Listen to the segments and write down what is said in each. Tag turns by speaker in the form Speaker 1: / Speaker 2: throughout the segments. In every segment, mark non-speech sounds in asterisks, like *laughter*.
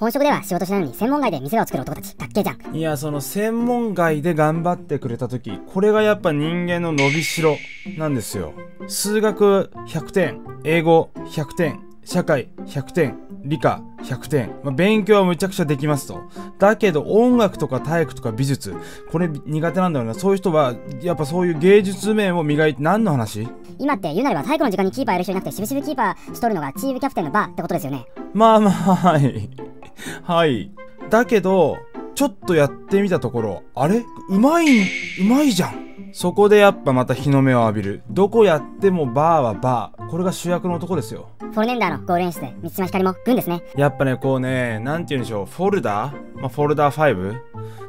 Speaker 1: 本職では仕事しないのに専門外で店を作る男たち、かっけえじゃん。
Speaker 2: いや、その専門外で頑張ってくれた時、これがやっぱ人間の伸びしろなんですよ。数学100点、英語100点、社会100点、理科100点。まあ、勉強はむちゃくちゃできますと。だけど音楽とか体育とか美術、これ苦手なんだろうな。そういう人は、やっぱそういう芸術面を磨いて何の話？
Speaker 1: 今って言うなれば体育の時間にキーパーやる人いなくて、しぶしぶキーパーしとるのがチームキャプテンのバーってことですよね。
Speaker 2: まあまあ、はい。はい。だけど、ちょっとやってみたところ、あれ？うまい、うまいじゃん。そこでやっぱまた日の目を浴びる。どこやってもバーはバー。これが主役の男ですよ。
Speaker 1: フォルネンダーのゴール演出で、三島ひかりも軍ですね。
Speaker 2: やっぱね、こうね、なんて言うんでしょう、フォルダ？ーまあ、フォルダー 5?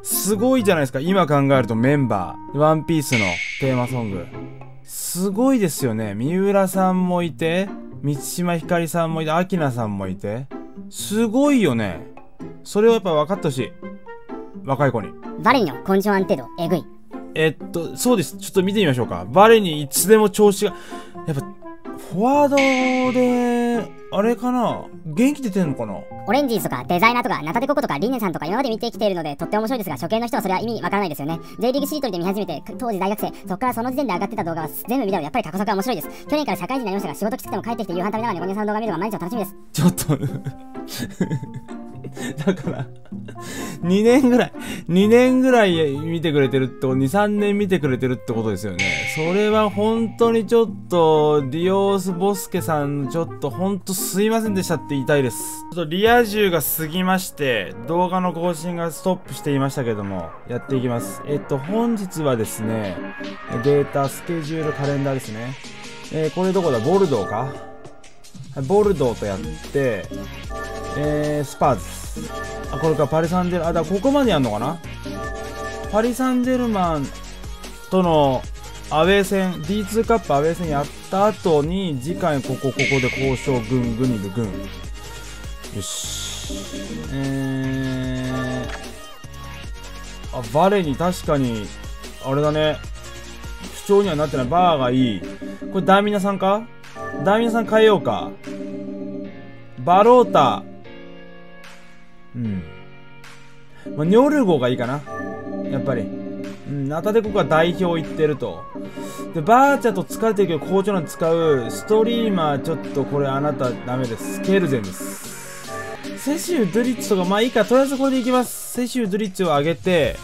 Speaker 2: すごいじゃないですか。今考えるとメンバー。ワンピースのテーマソング。すごいですよね。三浦さんもいて、満島ひかりさんもいて、アキナさんもいて。すごいよね。それをやっぱ分かってほしい。若い子に。
Speaker 1: バレニのコンディション安定度、えぐい。
Speaker 2: えっと、そうです。ちょっと見てみましょうか。バレにいつでも調子が、やっぱ、フォワードで、あれかな？元気出てんのかな？
Speaker 1: オレンジーズとかデザイナーとかナタデココとかリネさんとか今まで見てきているのでとっても面白いですが初見の人はそれは意味わからないですよね。J リーグシートリで見始めて当時大学生。そこからその時点で上がってた動画は全部見たらやっぱり過去作は面白いです去年から社会人になりましたが仕事きつくても帰ってきて夕飯食べながら猫ニさんの動画見るのが毎日の楽しみです。
Speaker 2: ちょっと *laughs* *laughs* だから、2年ぐらい、2年ぐらい見てくれてるってこと、2、3年見てくれてるってことですよね。それは本当にちょっと、ディオース・ボスケさん、ちょっと本当すいませんでしたって言いたいです。ちょっとリア充が過ぎまして、動画の更新がストップしていましたけども、やっていきます。えっと、本日はですね、データ、スケジュール、カレンダーですね。えー、これどこだ？ボルドーかボルドーとやって、えー、スパーズ。あ、これか、パリ・サンジェル、あ、だここまでやんのかな？パリ・サンジェルマンとのアウェー戦、D2 カップアウェー戦やった後に、次回ここ、ここで交渉、軍、グニル、軍。よし。えー、あ、バレに確かに、あれだね。不調にはなってない。バーがいい。これダーミナさんか？ダーミナさん変えようか。バロータ。うん。まあ、ニョルゴがいいかな。やっぱり。うん、ナタデコが代表行ってると。で、バーチャと疲れてるけど好調なん使う、ストリーマーちょっとこれあなたダメです。ケルゼンです。セシュー・ドゥリッチとか、まあいいか、とりあえずこれでいきます。セシュー・ドゥリッチを上げて、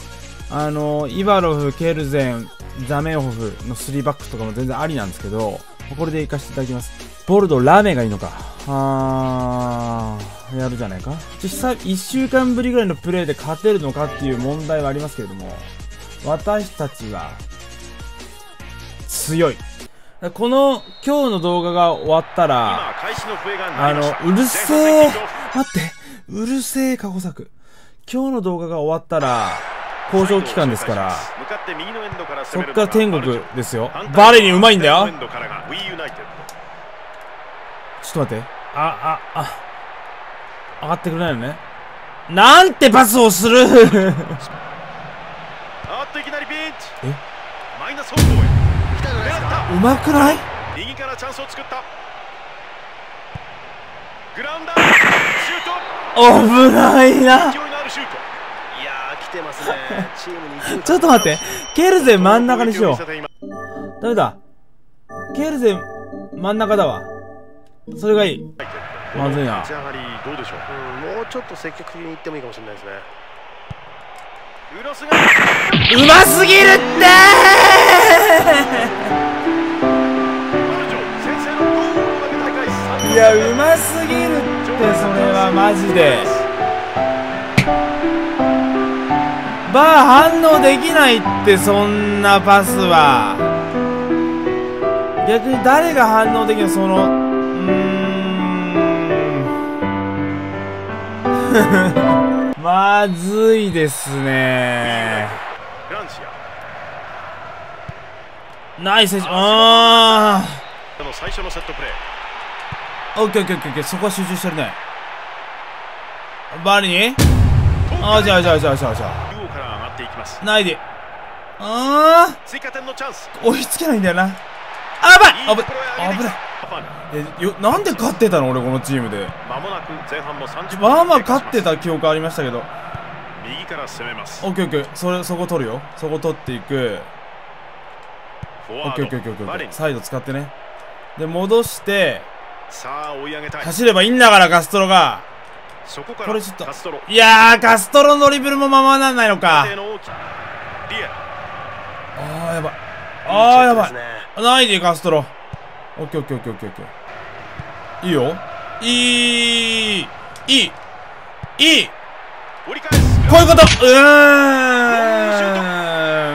Speaker 2: あの、イバロフ、ケルゼン、ザメオホフの3バックとかも全然ありなんですけど、これで行かせていただきます。ボルド、ラメがいいのか。あー、やるじゃないか。実際、1週間ぶりぐらいのプレイで勝てるのかっていう問題はありますけれども、私たちは、強い。この、今日の動画が終わったら、あの、うるせえ待ってうるせえ過去作。今日の動画が終わったら、交渉期間ですから、そっから天国ですよ。バレにうまいんだよ。ちょっと待って。あ、あ、あ、上がってくれないのね。なんてパスをする。え？うまくない？
Speaker 3: 右からチャンスを作った。グラウンダー。シュート。
Speaker 2: 危ないな。
Speaker 3: てますね。チームに勢いが。
Speaker 2: ちょっと待って。ケルゼン真ん中にしよう。ダメだ。ケルゼン真ん中だわ。それがいい。まずいな
Speaker 3: 立ち上がりどうでしょう？
Speaker 4: もうちょっと積極的にいってもいいかもしれないですね。
Speaker 2: うますぎるって
Speaker 3: マルジョ先制のゴールを挙げ大会3
Speaker 2: いや、うますぎるって、それはマジで。バー反応できないって、そんなパスは。逆に誰が反応できるの？その、*laughs* まずいですね。ナイス。あ
Speaker 3: アの最初のセットプレー
Speaker 2: ー。オッケーオッケーオッケーオッケー。そこは集中してるね。バーに？あー、じゃあじゃあじゃあじゃあじゃあ。ないで。あ
Speaker 3: 追加点のチャンス
Speaker 2: ー、追いつけないんだよな。あばい危
Speaker 3: いいところへ上げてきた
Speaker 2: ない危ない。えよなんで勝ってたの？俺このチームで。
Speaker 3: まもなく前半も30分。
Speaker 2: まあまあ勝ってた記憶ありましたけど。
Speaker 3: 右から攻めます。
Speaker 2: オッケーオッケー。それそこ取るよ。そこ取っていく。オッケーオッケーオッケーオッケ
Speaker 3: ドバレン
Speaker 2: ーサイド使ってね。で戻して
Speaker 3: さあ追い上げたい。
Speaker 2: 走ればいいんだからカストロが。
Speaker 3: そこから
Speaker 2: これちょっといやーカストロのドリブルもままなんな。いのかあーやばい。あーやばい。ないでカストロオッケーオッケーオッケーオッケーオッケー。いいよ。いいいいいい。こういうこと。うー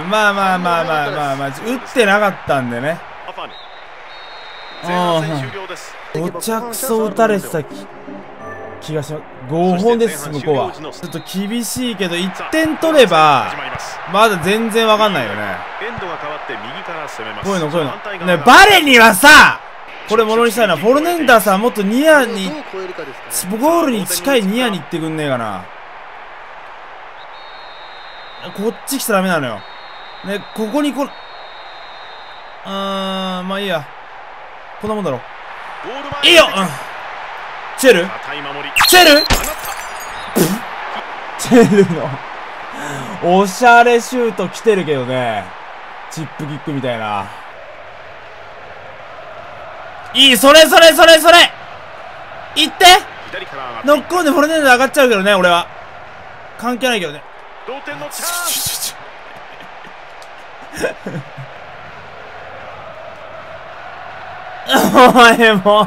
Speaker 2: ん。まあまあまあまあまあまあ。打ってなかったんでね。お茶くそ打たれてた気気がします。5本です向こうは。ちょっと厳しいけど1点取れば
Speaker 3: 始ま
Speaker 2: だ全然わかんないよね。こういうのこういうの。ねバレにはさこれものにしたいなフォルネンダーさんもっとニアにゴールに近いニアに行ってくんねえかな。こっち来ちゃダメなのよ。ねここにこうーんまあいいや。こんなもんだろいいよ、うん、チェル？チェル？チェルの。おしゃれシュート来てるけどね。チップキックみたいな。いいそれそれそれそれ。行って。ノックオンでフォルネー上がっちゃうけどね俺は。関係ないけどね。
Speaker 3: 同点のチャンス
Speaker 2: お前もう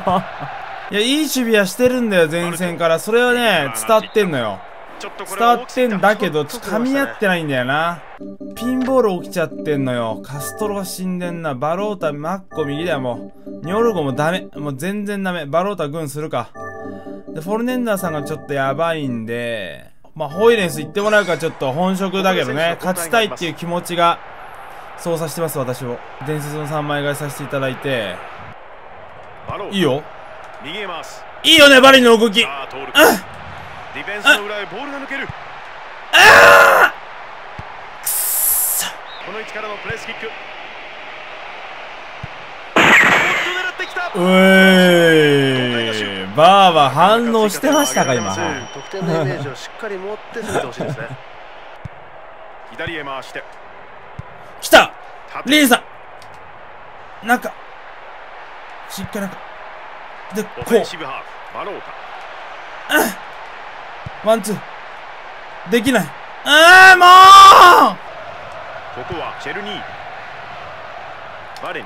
Speaker 2: いやいい守備はしてるんだよ前線から。それはね伝わってんのよ。伝わってんだけど噛み合ってないんだよな。ピンボール起きちゃってんのよ。カストロが死んでんな。バロータマッコ右だよもう。ニョルゴもダメ。もう全然ダメ。バロータ軍するか。でフォルネンダーさんがちょっとやばいんでまあホイレンス行ってもらうからちょっと。本職だけどね。勝ちたいっていう気持ちが操作してます私を。伝説の3枚買いさせていただいて。いいよいいよねバリの動き。
Speaker 3: ディフェンスの裏へボールが抜ける。この位置からのプレスキック。
Speaker 2: うえーバーは反応してましたか今。
Speaker 4: 得点のイメージをしっかり持って攻めてほしいですね。*laughs*
Speaker 3: 左へ回して。
Speaker 2: 来た。
Speaker 3: 縦
Speaker 2: リンさん。中しっかり中で
Speaker 3: オ
Speaker 2: こ
Speaker 3: フェンシブハーフバロータ
Speaker 2: うワンツー。できない。ああも
Speaker 3: ここはチェルニー。バレン。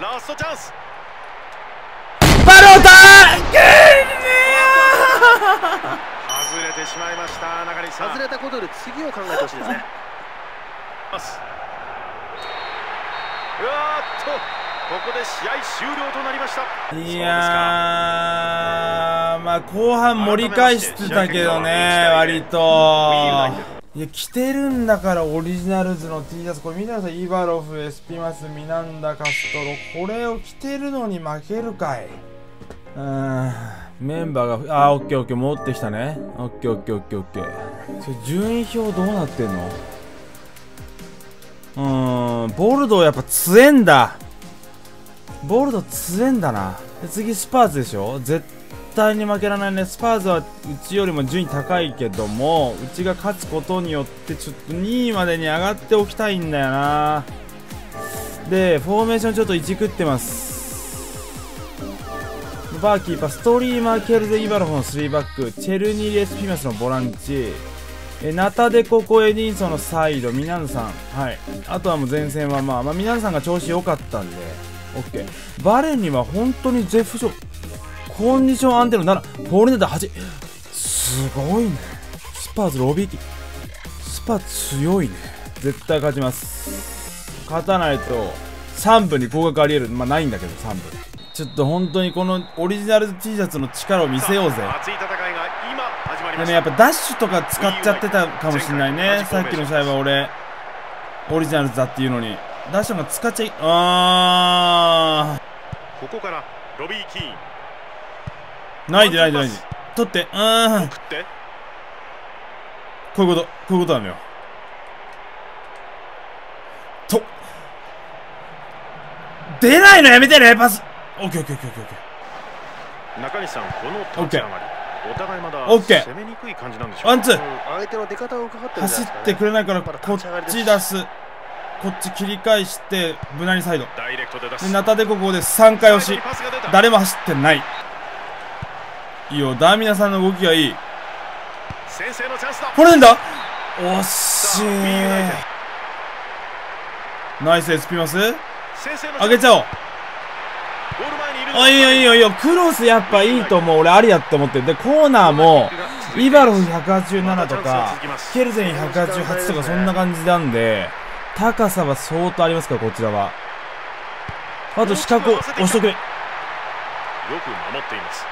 Speaker 3: ラストチャンス。
Speaker 2: うバロータ
Speaker 3: 外れてしまいました中西さん。
Speaker 4: 外れたことで次を考えてほしいですね。*laughs*
Speaker 3: うわーっとここで試合終了となりました。
Speaker 2: いやーまあ後半盛り返してたけどね割と。いや着てるんだからオリジナルズの T シャツ。これ見てください。イバロフエスピマスミナンダカストロ。これを着てるのに負けるかい。うーん。メンバーがあーオッケーオッケー。戻ってきたね。オッケーオッケーオッケーオッケー。それ順位表どうなってんの？うーんボルドーやっぱ強えんだボルド強えんだな。で次スパーズでしょ？絶対に負けられないね。スパーズはうちよりも順位高いけどもうちが勝つことによってちょっと2位までに上がっておきたいんだよな。でフォーメーションちょっといじくってます。バーキーパーストリーマーケルゼ・イバロフの3バックチェルニーレス・ピマスのボランチ。えナタデココ・エディンソのサイドミナンさん。はい。あとはもう前線はまあ、まあ、ミナンさんが調子良かったんで。OK バレンには本当に絶不調。コンディション安定の7フォールネット8すごいね。スパーズロビーキスパ強いね。絶対勝ちます。勝たないと3分に合格ありえる。まあないんだけど3分ちょっと本当にこのオリジナル T シャツの力を見せようぜ。でねやっぱダッシュとか使っちゃってたかもしんないね。さっきの試合は俺オリジナルズだっていうのにダッシュが使っちゃいあ
Speaker 3: ここからロビー・キー。ン
Speaker 2: ーないでないでないで。取ってうー。ん
Speaker 3: 送って。
Speaker 2: こういうことこういうことなのよ。と。出ないのやめてねパス。オッケーオッケーオッケーオッケー。
Speaker 3: 中西さんこの立ち上がり。お互いまだ
Speaker 2: オッケー。
Speaker 3: 攻めにくい感じなんでしょうか。
Speaker 2: ワンツー。
Speaker 4: うん相手の出方を伺ってるんじゃ
Speaker 2: 走
Speaker 4: ないですかね。
Speaker 2: ってくれないからこっ
Speaker 4: ち
Speaker 2: 出すこっち切り返して無難にサイド。
Speaker 3: ダイレクトで出す。
Speaker 2: でナタデコここで3回押し。誰も走ってない。いいよダーミナさんの動きがいい。
Speaker 3: 先制のチャンスだ。
Speaker 2: これなんだ。惜しい。ナイスマス。
Speaker 3: 先制のチャンス。
Speaker 2: 上げちゃおう。あいいよいいよいいよ。クロスやっぱいいと思う。俺ありやって思ってる。でコーナーもイバロフ187とかケルゼン188とかそんな感じなんで高さは相当ありますからこちらは。あと四角を押しとくれ
Speaker 3: よく守っています。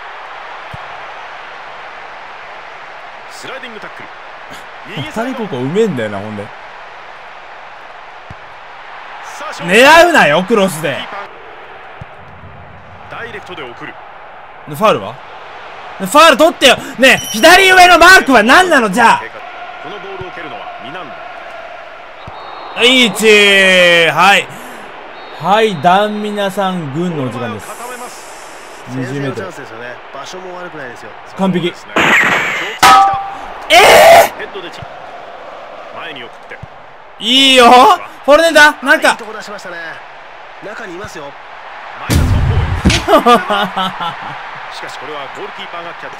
Speaker 3: スライディングタックル。*laughs*
Speaker 2: 二人ここうめえんだよなほんで。狙うなよクロスで。
Speaker 3: ダイレクトで送る。
Speaker 2: でファールは？でファール取ってよ。ねえ左上のマークは何なの？じゃあ
Speaker 3: 一は
Speaker 2: い。はいダンミ皆さん軍のお時間です。20メートル。完璧、
Speaker 3: ええー、っ
Speaker 2: いいよ。フォルネダなんか、
Speaker 4: 中にいますよ。*laughs*
Speaker 3: しかしこれはゴールキーパーがキャッ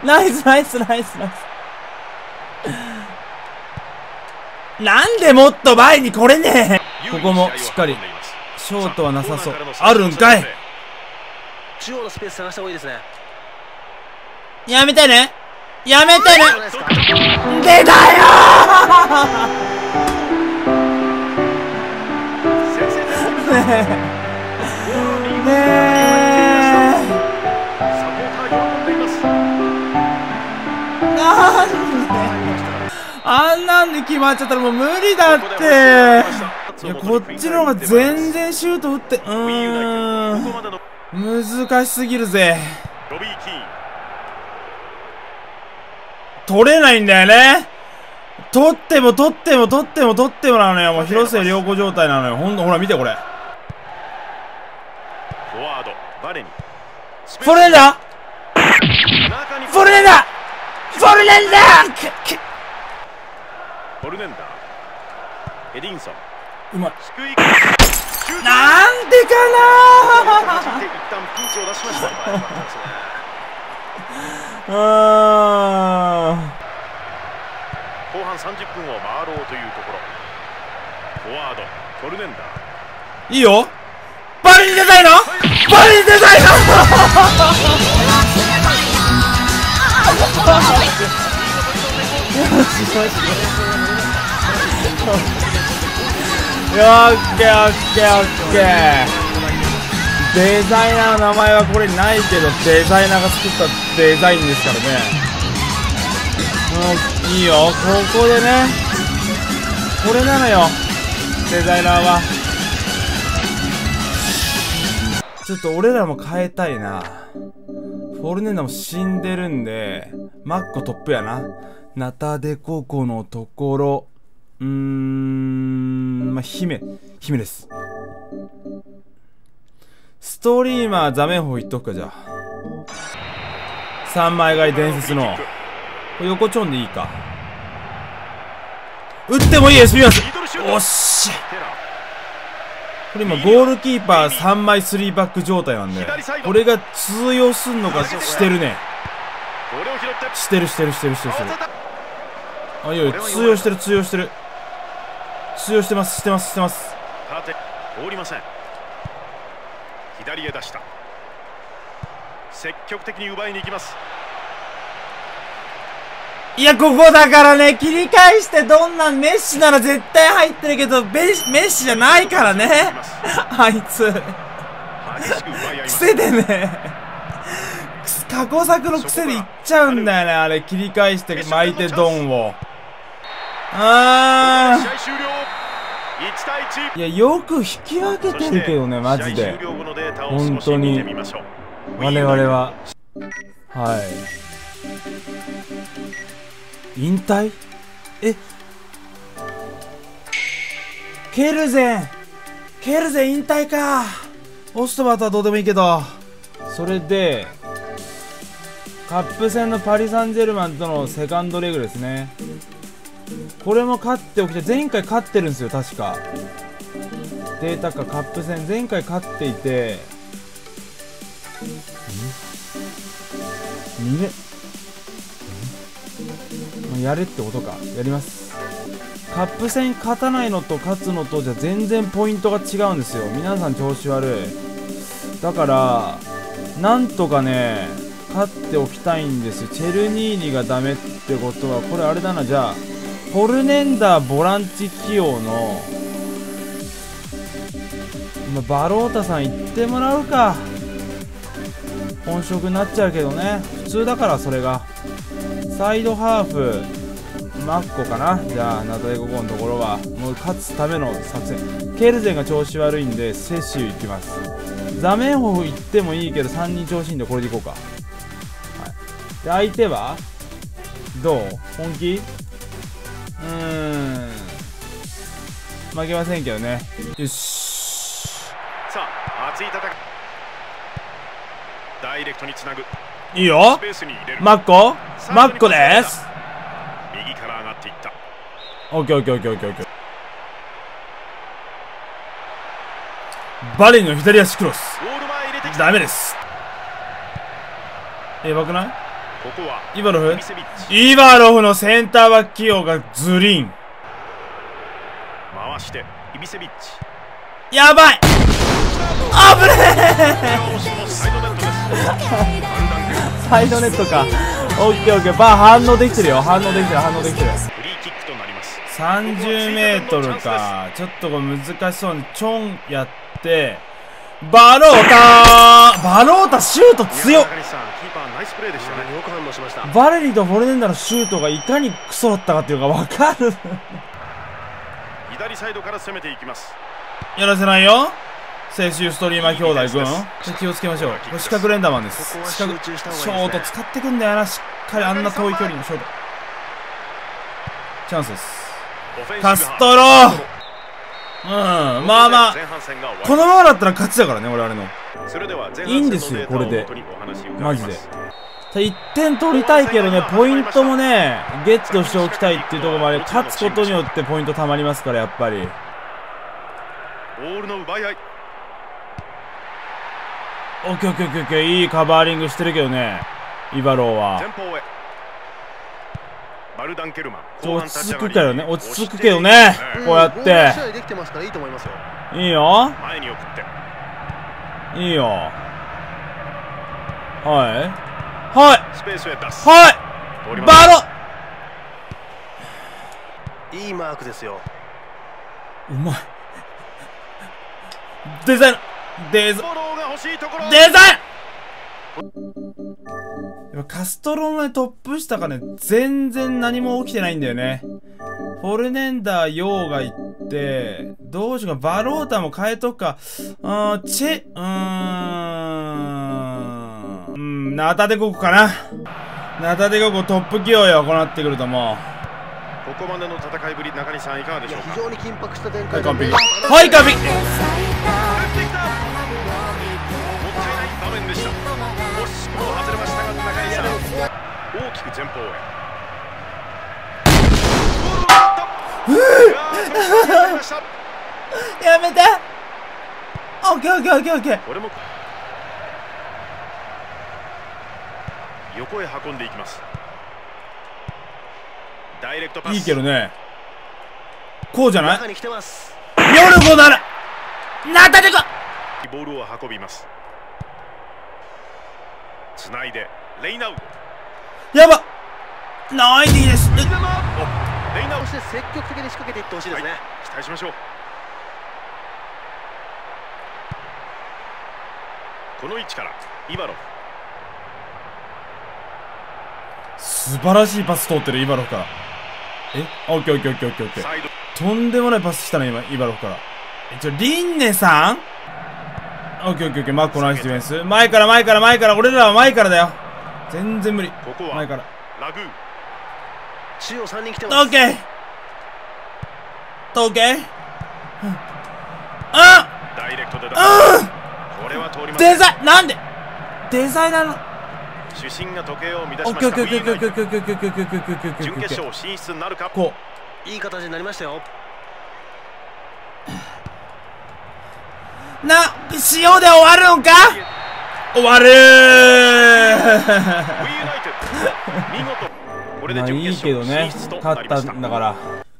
Speaker 3: チ。
Speaker 2: ナイスナイスナイスナイス。なんでもっと前に来れねえ。ここもしっかりショートはなさそう。あるんかい。
Speaker 4: 中央のスペース探した方がいいですね。
Speaker 2: やめてね。やめてね。出たよあんなんで決まっちゃったらもう無理だって。いやこっちの方が全然シュート打ってう
Speaker 3: ー
Speaker 2: ん。難しすぎるぜ。取れないんだよね。取っても取っても取っても取ってもなのよ。もう広末良子状態なのよ。ほんとほら見てこれ。
Speaker 3: フォワードバレに
Speaker 2: フォルネンダフォルネンダフォルネンダくく
Speaker 3: フォルネンダエディンソン。
Speaker 2: うまい。
Speaker 3: 低い
Speaker 2: なんでかな
Speaker 3: で一旦ピンチを出しました。
Speaker 4: よかったですね
Speaker 2: うー。ん
Speaker 3: 後半30分を回ろうというところ。フォワードフォルネンダ
Speaker 2: いいよ。バルに出たいの？バルに出たいの？*laughs* オッケーオッケーオッケーデザイナーの名前はこれないけどデザイナーが作ったデザインですからね。もういいよ。ここでねこれなのよ。デザイナーは。ちょっと俺らも変えたいな。フォルネンダも死んでるんでマッコトップやな。ナタデココのところ。うーん。ま姫姫です。ストリーマーザメホ言っとくかじゃあ。3枚買い伝説の。これ横ちょんでいいか。打ってもいい SP マス。おっしこれ今ゴールキーパー3枚3バック状態なんでこれが通用すんのかしてるね。してるしてるしてるしてるしてる。あいやいや通用してる通用してる。通用してますしてますしてます。
Speaker 3: 縦通りません。左へ出した。積極的に奪いに行きます。
Speaker 2: いやここだからね切り返してどんなんメッシなら絶対入ってるけどメッシじゃないからね。あいつ。癖でね。過去作の癖でいっちゃうんだよねあれ。切り返して巻いてドンを。あ
Speaker 3: 試合終了。1対1
Speaker 2: ーいやよく引き分けてるけどねマジで。
Speaker 3: 終了後のデータを少し見てみましょう。
Speaker 2: 我々は。はい。引退？え？ケルゼン。ケルゼン引退か。ポストバーとはどうでもいいけど。それでカップ戦のパリ・サンジェルマンとのセカンドレグですねこれも勝っておきて前回勝ってるんですよ確か。データかカップ戦。前回勝っていて。2連まやれってことか。やります。カップ戦勝たないのと勝つのとじゃ全然ポイントが違うんですよ。皆さん調子悪い。だからなんとかね勝っておきたいんですチェルニーニがダメってことはこれあれだな。じゃあホルネンダーボランチ起用のまバロータさん行ってもらうか。本職になっちゃうけどね。普通だからそれが。サイドハーフマッコかな。じゃあナタデココのところは。もう勝つための作戦。ケルゼンが調子悪いんでセシュ行きます。ザメンホフ行ってもいいけど3人調子いいんでこれでいこうか、はい、で相手はどう？本気？うーん。負けませんけどね。よし。
Speaker 3: さあ熱い戦い。ダイレクトにつなぐ。
Speaker 2: いいよ。マッコ？マッコです。
Speaker 3: 右から上がっていった。
Speaker 2: オッケーオッケーオッケーオッケーオッケー。バレリの左足クロス。ダメです。やばくない？イバロフ？イバロフのセンターバック起用がズリン。
Speaker 3: 回してイビセビッチ。
Speaker 2: やばい！あぶね
Speaker 3: 惜しくもサイドネット
Speaker 2: か。オッケーオッケー。バー反応できてるよ。反応できてる反応できてる。
Speaker 3: フリーキックとなります。
Speaker 2: 30メートルか。ちょっとこれ難しそうにちょんやって。バロータバロータシュート強っ
Speaker 3: ナイスプレーでしたね。
Speaker 4: よく反応しました。
Speaker 2: バレリとフォルネンダのシュートがいかにクソだったかっていうのが分かる。*laughs*
Speaker 3: 左サイドから攻めていきます。
Speaker 2: やらせないよ。青春ストリーマー兄弟君気をつけましょう。四角レンダーマンです。四角ショート使ってくんだよな。しっかりあんな遠い距離のショート。チャンスです。カストロうん。まあまあ。このままだったら勝ちだからね我々のいいんですよこれで。マジで。
Speaker 3: ます
Speaker 2: 1点取りたいけどねポイントもねゲットしておきたいっていうところもあり勝つことによってポイントたまりますからやっぱり。
Speaker 3: ボールの奪い合い。
Speaker 2: オッケーオッケーオッケーオッケーいいカバーリングしてるけどねイバローは。落ち着くけどね落ち着くけどねこうやって。
Speaker 4: いいよ。
Speaker 3: 前に送って
Speaker 2: いいよ。はい。はい。
Speaker 3: スペースへ出す。
Speaker 2: はい。バロ。
Speaker 4: いいマークですよ。
Speaker 2: うまい。デザイン。デザデザインカストロのねトップ下がね全然何も起きてないんだよね。フォルネンダーヨーが行ってどうしようかバロータも変えとくか。あーチェうーん。うんナタデココかな。ナタデココトップ起用よこうなってくるともう。
Speaker 3: ここまでの戦いぶり中西さんいかがでしょうか？
Speaker 4: 非常に緊迫した展開
Speaker 2: はい完璧。
Speaker 4: で
Speaker 2: はい完璧。
Speaker 3: 打ってきた。もったいない場面でした前方へ。*laughs* や
Speaker 2: めて。オッケーオッケーオッケーオッケー。
Speaker 3: これも横へ運んでいきます。ダイレクトパス。
Speaker 2: いいけどね。こうじゃない？
Speaker 4: 中に来てます。
Speaker 2: 夜子なら。ナタデコ
Speaker 3: ボールを運びます。つないでレイナウ
Speaker 2: やばナイディです。
Speaker 3: レイナウ
Speaker 4: そして積極的に仕掛けていってほしいですね、
Speaker 3: 期待しましょう。この位置からイバロフ。
Speaker 2: 素晴らしいパス通ってるイバロフから。え？オッケーオッケーオッケーオッケーオッケー。とんでもないパスしたね今イバロフから。えちょリンネさん？オッケーオッケーオッケー。マッコナイスディフェンス。前から前から前から。俺らは前からだよ。全然無理。
Speaker 3: ここは
Speaker 2: 前から。
Speaker 3: ラグー
Speaker 4: 中央3人来てます。
Speaker 2: 東京東京あ
Speaker 3: ダイレクトで
Speaker 2: あ
Speaker 3: これは通りん。
Speaker 2: デザイーなんで？デザイナーの？
Speaker 3: 主審が時計を乱しました。準決勝進出なるか
Speaker 2: こ
Speaker 3: う
Speaker 4: いい形になりましたよ。
Speaker 2: な、塩で終わるのか終わる
Speaker 3: これで準決
Speaker 2: いいけどね
Speaker 3: 勝進出とな
Speaker 2: 勝った。
Speaker 3: りました
Speaker 2: んだから。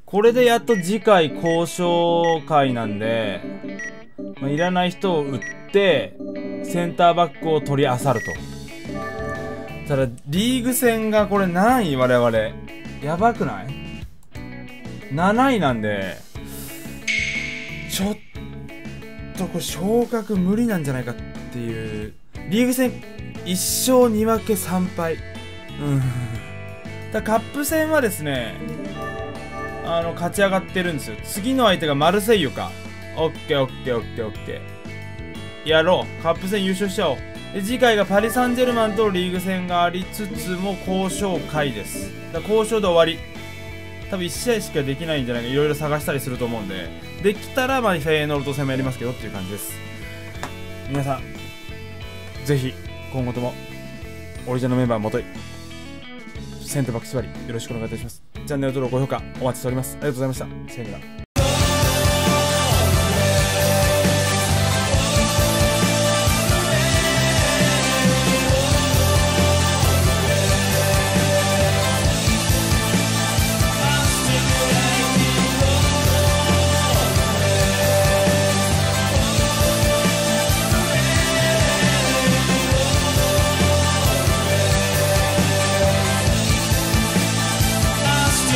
Speaker 2: これでやっと次回交渉会なんで、まあ、いらない人を売ってセンターバックを取り漁ると。ただリーグ戦がこれ何位我々。やばくない ?7 位なんでちょっとこれ昇格無理なんじゃないかっていう。リーグ戦1勝2分け3敗。うん。だカップ戦はですねあの勝ち上がってるんですよ。次の相手がマルセイユか。オッケーオッケーオッケーオッケー。やろう。カップ戦優勝しちゃおう。で次回がパリ・サンジェルマンとリーグ戦がありつつも交渉会です。だ交渉で終わり。多分1試合しかできないんじゃないか。いろいろ探したりすると思うんで。できたらまあフェーノルト戦もやりますけどっていう感じです。皆さんぜひ今後ともオリジナルメンバーもといセントバック縛りよろしくお願いいたします。チャンネル登録高評価お待ちしております。ありがとうございました。さよなら。